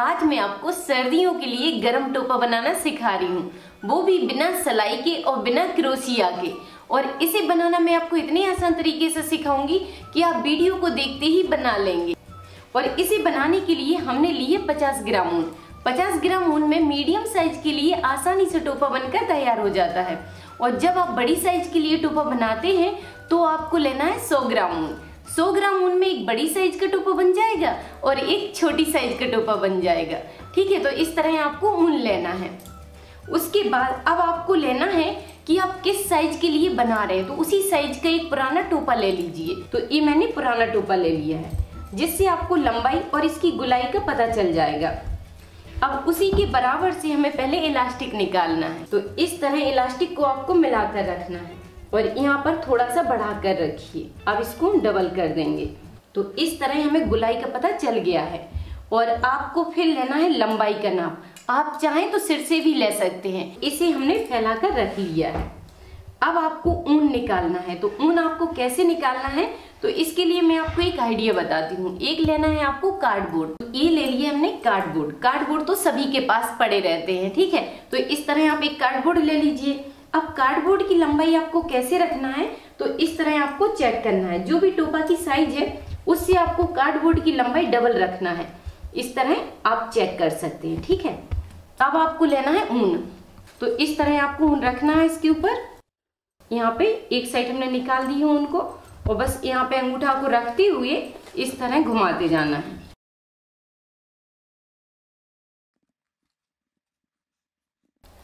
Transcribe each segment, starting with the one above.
आज मैं आपको सर्दियों के लिए गरम टोपा बनाना सिखा रही हूँ। वो भी बिना सलाई के और बिना क्रोशिया के। और इसे बनाना मैं आपको इतने आसान तरीके से सिखाऊँगी कि आप वीडियो को देखते ही बना लेंगे। और इसे बनाने के लिए हमने लिए 50 ग्राम ऊन। 50 ग्राम ऊन में मीडियम साइज़ के लिए आसानी से टोपा बनकर तैयार हो जाता है। और जब आप बड़ी साइज़ के लिए टोपा बनाते हैं तो आपको लेना है 100 ग्राम ऊन। 100 ग्राम ऊन में एक बड़ी साइज़ का टोपा बन जाएगा और एक छोटी साइज़ का टोपा बन जाएगा। ठीक है तो इस तरह आपको ऊन लेना है। उसके बाद अब आपको लेना है कि आप किस साइज़ के लिए बना रहे हैं। तो उसी साइज़ का एक पुराना टोपा ले लीजिए। तो ये मैंने पुराना टोपा ले लिया है, जिससे आपको लंबाई और इसकी गुलाई का पता चल जाएगा। अब उसी के बराबर से हमें पहले इलास्टिक निकालना है। तो इस तरह इलास्टिक को आपको मिलाकर रखना है। और यहाँ पर थोड़ा सा बढ़ा कर रखिए। अब इसको डबल कर देंगे। तो इस तरह हमें गुलाई का पता चल गया है। और आपको फिर लेना है लंबाई का नाप। आप चाहें तो सिर से भी ले सकते हैं। इसे हमने फैला कर रख लिया है। अब आपको ऊन निकालना है। तो ऊन आपको कैसे निकालना है? तो इसके लिए मैं आपको एक आइडिया बताती हूँ। एक लेना है आपको कार्डबोर्ड तो ये ले लिया हमने कार्डबोर्ड कार्डबोर्ड तो सभी के पास पड़े रहते हैं, ठीक है? तो इस तरह आप एक कार्डबोर्ड ले लीजिए। अब कार्डबोर्ड की लंबाई आपको कैसे रखना है तो इस तरह आपको चेक करना है। जो भी टोपा की साइज़ है, उससे आपको कार्डबोर्ड की लंबाई डबल रखना है। इस तरह आप चेक कर सकते हैं, ठीक है? अब आपको लेना है ऊन। तो इस तरह आपको ऊन रखना है इसके ऊपर। यहाँ पे एक साइड हमने निकाल दी है ऊन को, और बस यहाँ पे अंगूठा को रखते हुए इस तरह घुमाते जाना है।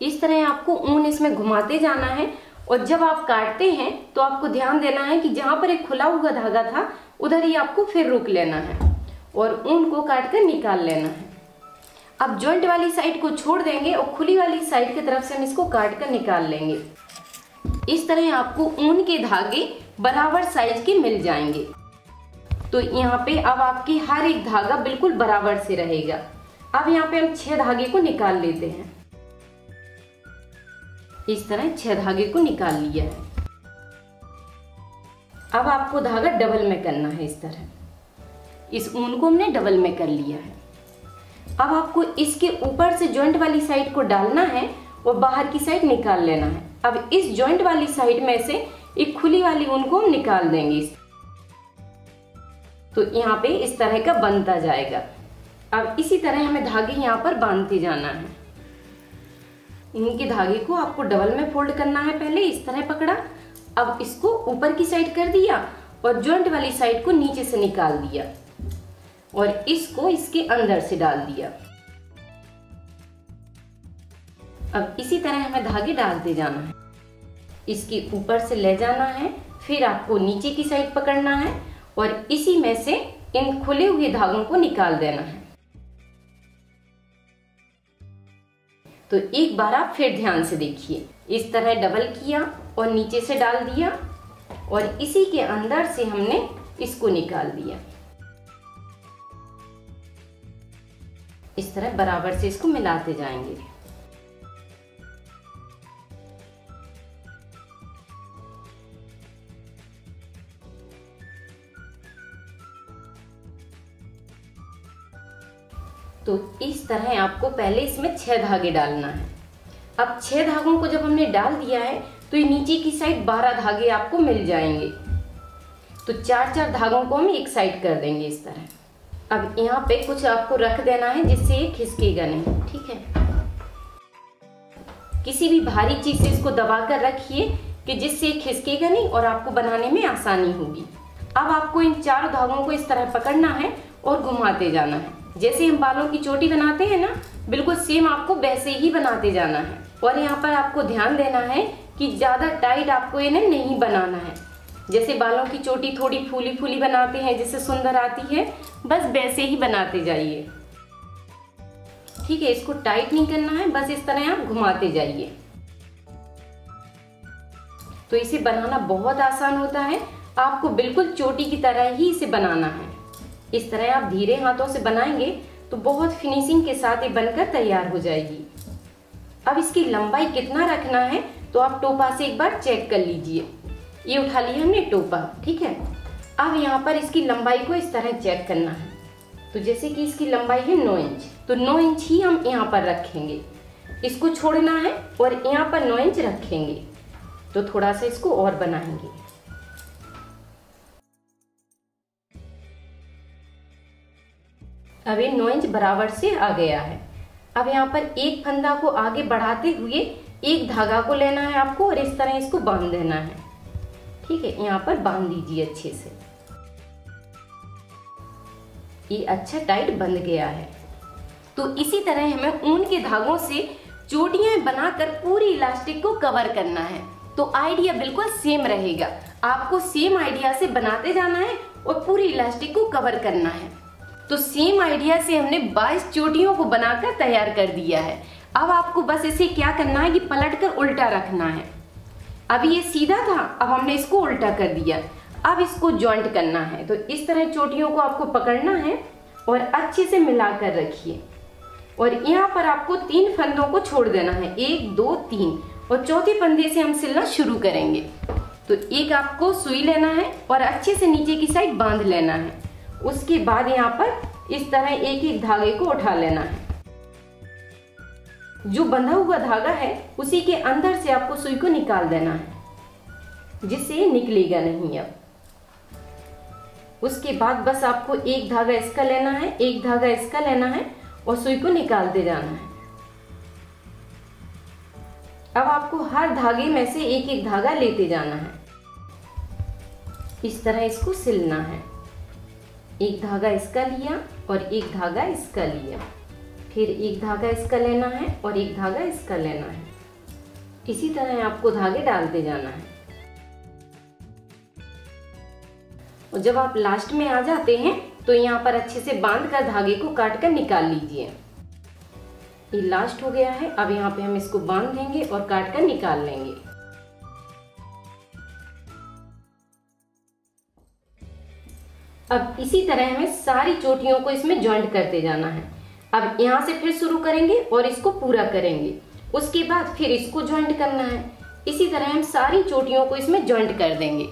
इस तरह आपको ऊन इसमें घुमाते जाना है और जब आप काटते हैं तो आपको ध्यान देना है कि जहाँ पर एक खुला हुआ धागा था, उधर ही आपको फिर रुक लेना है और ऊन को काट कर निकाल लेना है। अब जॉइंट वाली साइड को छोड़ देंगे और खुली वाली साइड की तरफ़ से हम इसको काट कर निकाल लेंगे। इस तरह आपको ऊन के धागे बराबर साइज़ के मिल जाएँगे। तो यहाँ पे अब आपकी हर एक धागा बिल्कुल बराबर से रहेगा। अब यहाँ पे हम छह धागे को निकाल लेते हैं। इस तरह छह धागे को निकाल लिया है। अब आपको धागा डबल में करना है इस तरह। इस ऊन को हमने डबल में कर लिया है। अब आपको इसके ऊपर से जॉइंट वाली साइड को डालना है और बाहर की साइड निकाल लेना है। अब इस जॉइंट वाली साइड में से एक खुली वाली ऊन को हम निकाल देंगे। तो यहाँ पे इस तरह का बनता जाएगा। अब इसी तरह हमें धागे यहाँ पर बांधते जाना है। इनके धागे को आपको डबल में फोल्ड करना है पहले, इस तरह पकड़ा। अब इसको ऊपर की साइड कर दिया और जॉइंट वाली साइड को नीचे से निकाल दिया और इसको इसके अंदर से डाल दिया। अब इसी तरह हमें धागे डालते जाना है। इसके ऊपर से ले जाना है, फिर आपको नीचे की साइड पकड़ना है और इसी में से इन खुले हुए धागों को निकाल देना है। तो एक बार आप फिर ध्यान से देखिए। इस तरह डबल किया और नीचे से डाल दिया और इसी के अंदर से हमने इसको निकाल दिया। इस तरह बराबर से इसको मिलाते जाएँगे। तो इस तरह आपको पहले इसमें छह धागे डालना है। अब छह धागों को जब हमने डाल दिया है तो ये नीचे की साइड बारह धागे आपको मिल जाएँगे। तो चार चार धागों को हम एक साइड कर देंगे इस तरह। अब यहाँ पे कुछ आपको रख देना है जिससे ये खिसकेगा नहीं, ठीक है? किसी भी भारी चीज़ से इसको दबा कर रखिए कि जिससे खिसकेगा नहीं और आपको बनाने में आसानी होगी। अब आपको इन चार धागों को इस तरह पकड़ना है और घुमाते जाना है। जैसे हम बालों की चोटी बनाते हैं ना, बिल्कुल सेम आपको वैसे ही बनाते जाना है। और यहाँ पर आपको ध्यान देना है कि ज़्यादा टाइट आपको इन्हें नहीं बनाना है। जैसे बालों की चोटी थोड़ी फूली फूली बनाते हैं, जिससे सुंदर आती है, बस वैसे ही बनाते जाइए। ठीक है, इसको टाइट नहीं करना है, बस इस तरह आप घुमाते जाइए। तो इसे बनाना बहुत आसान होता है। आपको बिल्कुल चोटी की तरह ही इसे बनाना है। इस तरह आप धीरे हाथों से बनाएँगे तो बहुत फिनिशिंग के साथ ये बनकर तैयार हो जाएगी। अब इसकी लंबाई कितना रखना है तो आप टोपा से एक बार चेक कर लीजिए। ये उठा लिया हमने टोपा, ठीक है? अब यहाँ पर इसकी लंबाई को इस तरह चेक करना है। तो जैसे कि इसकी लंबाई है नौ इंच तो नौ इंच ही हम यहाँ पर रखेंगे। इसको छोड़ना है और यहाँ पर नौ इंच रखेंगे। तो थोड़ा सा इसको और बनाएँगे। ये नौ इंच बराबर से आ गया है। अब यहाँ पर एक फंदा को आगे बढ़ाते हुए एक धागा को लेना है आपको और इस तरह इसको बाँध देना है। ठीक है, यहाँ पर बाँध दीजिए अच्छे से। ये अच्छा टाइट बंध गया है। तो इसी तरह हमें ऊन के धागों से चोटियाँ बनाकर पूरी इलास्टिक को कवर करना है। तो आइडिया बिल्कुल सेम रहेगा। आपको सेम आइडिया से बनाते जाना है और पूरी इलास्टिक को कवर करना है। तो सेम आइडिया से हमने 22 चोटियों को बनाकर तैयार कर दिया है। अब आपको बस इसे क्या करना है? कि पलट कर उल्टा रखना है। अब ये सीधा था, अब हमने इसको उल्टा कर दिया। अब इसको ज्वाइंट करना है। तो इस तरह चोटियों को आपको पकड़ना है और अच्छे से मिलाकर रखिए। और यहाँ पर आपको तीन फंदों को छोड़ देना है। एक, दो, तीन। और चौथे फंदे से हम सिलना शुरू करेंगे। तो एक आपको सुई लेना है और अच्छे से नीचे की साइड बाँध लेना है। उसके बाद यहाँ पर इस तरह एक एक धागे को उठा लेना है। जो बंधा हुआ धागा है, उसी के अंदर से आपको सुई को निकाल देना है, जिससे निकलेगा नहीं अब। उसके बाद बस आपको एक धागा इसका लेना है, एक धागा इसका लेना है और सुई को निकालते जाना है। अब आपको हर धागे में से एक एक धागा लेते जाना है। इस तरह इसको सिलना है। एक धागा इसका लिया और एक धागा इसका लिया। फिर एक धागा इसका लेना है और एक धागा इसका लेना है। इसी तरह आपको धागे डालते जाना है। और जब आप लास्ट में आ जाते हैं तो यहाँ पर अच्छे से बाँध कर धागे को काट कर निकाल लीजिए। ये लास्ट हो गया है, अब यहाँ पे हम इसको बाँध देंगे और काट कर निकाल लेंगे। अब इसी तरह हमें सारी चोटियों को इसमें ज्वाइंट करते जाना है। अब यहाँ से फिर शुरू करेंगे और इसको पूरा करेंगे। उसके बाद फिर इसको ज्वाइंट करना है। इसी तरह हम सारी चोटियों को इसमें ज्वाइंट कर देंगे।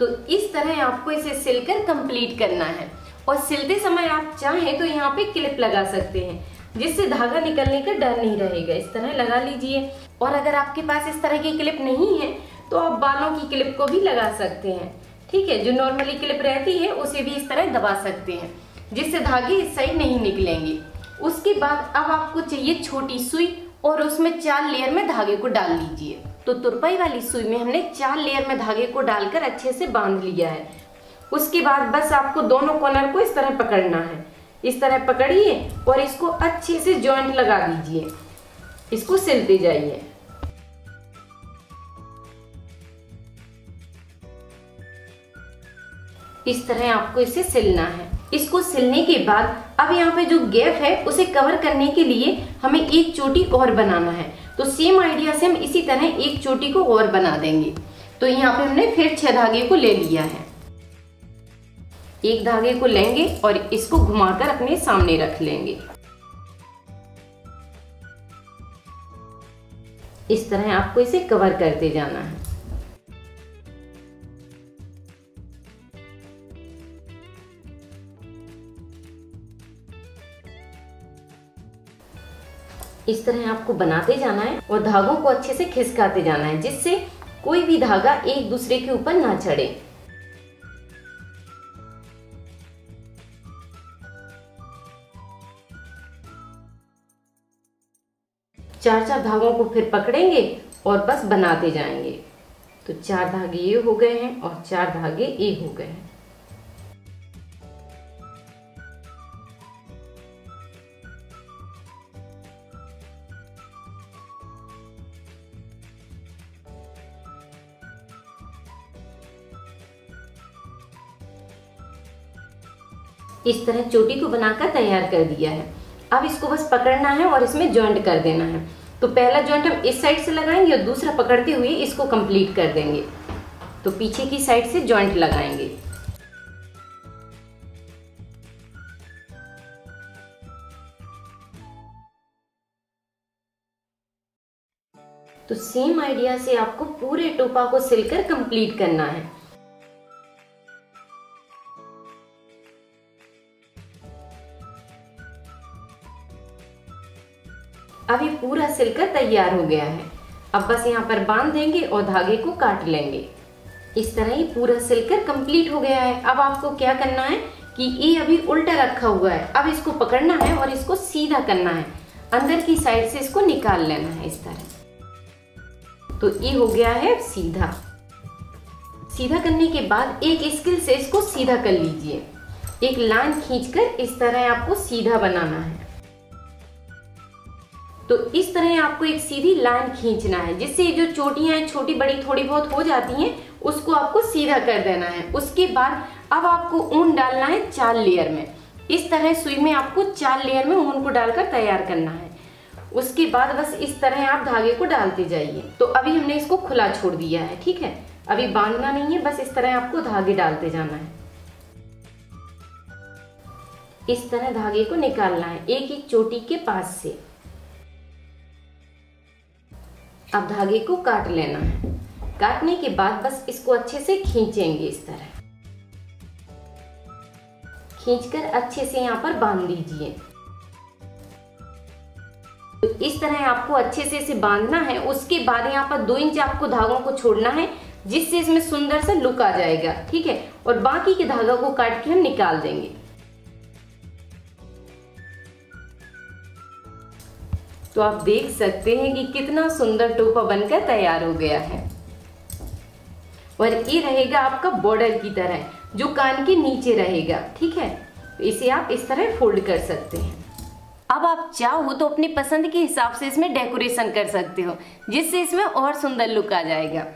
तो इस तरह आपको इसे सिलकर कंप्लीट करना है। और सिलते समय आप चाहें तो यहाँ पे क्लिप लगा सकते हैं, जिससे धागा निकलने का डर नहीं रहेगा। इस तरह लगा लीजिए। और अगर आपके पास इस तरह की क्लिप नहीं है तो आप बालों की क्लिप को भी लगा सकते हैं। ठीक है, जो नॉर्मली क्लिप रहती है, उसे भी इस तरह दबा सकते हैं, जिससे धागे इस साइड नहीं निकलेंगे। उसके बाद अब आपको चाहिए छोटी सुई और उसमें चार लेयर में धागे को डाल लीजिए तो तुरपाई वाली सुई में हमने चार लेयर में धागे को डालकर अच्छे से बाँध लिया है। उसके बाद बस आपको दोनों कॉर्नर को इस तरह पकड़ना है। इस तरह पकड़िए और इसको अच्छे से जॉइंट लगा दीजिए। इसको सिलते जाइए। इस तरह आपको इसे सिलना है। इसको सिलने के बाद अब यहाँ पे जो गैप है, उसे कवर करने के लिए हमें एक चोटी और बनाना है। तो सेम आइडिया से हम इसी तरह एक चोटी को और बना देंगे। तो यहाँ पे हमने फिर छह धागे को ले लिया है। एक धागे को लेंगे और इसको घुमाकर अपने सामने रख लेंगे। इस तरह आपको इसे कवर करते जाना है। इस तरह आपको बनाते जाना है और धागों को अच्छे से खिसकाते जाना है, जिससे कोई भी धागा एक दूसरे के ऊपर ना चढ़े। चार चार धागों को फिर पकड़ेंगे और बस बनाते जाएँगे। तो चार धागे ये हो गए हैं और चार धागे ए हो गए हैं। इस तरह चोटी को बनाकर तैयार कर दिया है। अब इसको बस पकड़ना है और इसमें ज्वाइंट कर देना है। तो पहला ज्वाइंट हम इस साइड से लगाएँगे और दूसरा पकड़ते हुए इसको कंप्लीट कर देंगे। तो पीछे की साइड से ज्वाइंट लगाएँगे। तो सेम आइडिया से आपको पूरे टोपा को सिलकर कंप्लीट करना है। ये पूरा सिलकर तैयार हो गया है। अब बस यहाँ पर बाँध देंगे और धागे को काट लेंगे। इस तरह ये पूरा सिलकर कंप्लीट हो गया है। अब आपको क्या करना है कि ये अभी उल्टा रखा हुआ है। अब इसको पकड़ना है और इसको सीधा करना है। अंदर की साइड से इसको निकाल लेना है इस तरह। तो ये हो गया है सीधा। सीधा करने के बाद एक स्किल से इसको सीधा कर लीजिए। एक लाइन खींचकर इस तरह आपको सीधा बनाना है। तो इस तरह आपको एक सीधी लाइन खींचना है, जिससे जो चोटियाँ हैं, छोटी बड़ी थोड़ी बहुत हो जाती हैं, उसको आपको सीधा कर देना है। उसके बाद अब आपको ऊन डालना है चार लेयर में। इस तरह सुई में आपको चार लेयर में ऊन को डालकर तैयार करना है। उसके बाद बस इस तरह आप धागे को डालते जाइए। तो अभी हमने इसको खुला छोड़ दिया है, ठीक है? अभी बांधना नहीं है, बस इस तरह आपको धागे डालते जाना है। इस तरह धागे को निकालना है एक एक चोटी के पास से। अब धागे को काट लेना। है काटने के बाद बस इसको अच्छे से खींचेंगे इस तरह। खींचकर अच्छे से यहाँ पर बाँध दीजिए तो इस तरह आपको अच्छे से इसे बांधना है, उसके बाद यहाँ पर दो इंच आपको धागों को छोड़ना है, जिससे इसमें सुंदर सा लुक आ जाएगा, ठीक है? और बाकी के धागा को काट के हम निकाल देंगे। तो आप देख सकते हैं कि कितना सुंदर टोपा बनकर तैयार हो गया है। और ये रहेगा आपका बॉर्डर की तरह, जो कान के नीचे रहेगा, ठीक है? तो इसे आप इस तरह फोल्ड कर सकते हैं। अब आप चाहो तो अपनी पसंद के हिसाब से इसमें डेकोरेशन कर सकते हो, जिससे इसमें और सुंदर लुक आ जाएगा।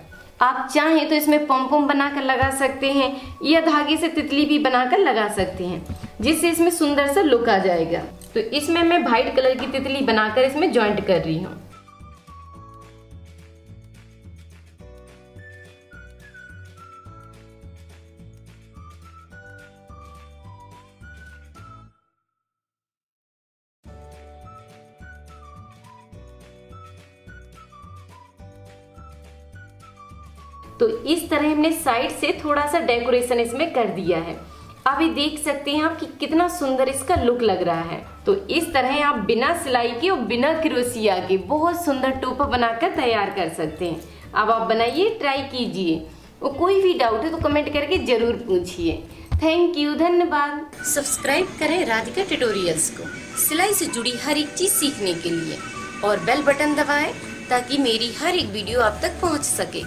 आप चाहें तो इसमें पम बनाकर लगा सकते हैं, या धागे से तितली भी बनाकर लगा सकते हैं, जिससे इसमें सुंदर सा लुक आ जाएगा। तो इसमें मैं व्हाइट कलर की तितली बनाकर इसमें ज्वाइंट कर रही हूँ। तो इस तरह हमने साइड से थोड़ा सा डेकोरेशन इसमें कर दिया है। अभी देख सकते हैं आप कि कितना सुंदर इसका लुक लग रहा है। तो इस तरह आप बिना सिलाई के और बिना क्रोसिया के बहुत सुंदर टोपा बनाकर तैयार कर सकते हैं। अब आप बनाइए ट्राई कीजिए। और कोई भी डाउट है तो कमेंट करके ज़रूर पूछिए। थैंक यू धन्यवाद। सब्सक्राइब करें राधिका ट्यूटोरियल्स को, सिलाई से जुड़ी हर एक चीज़ सीखने के लिए। और बेल बटन दबाएँ ताकि मेरी हर एक वीडियो आप तक पहुँच सके।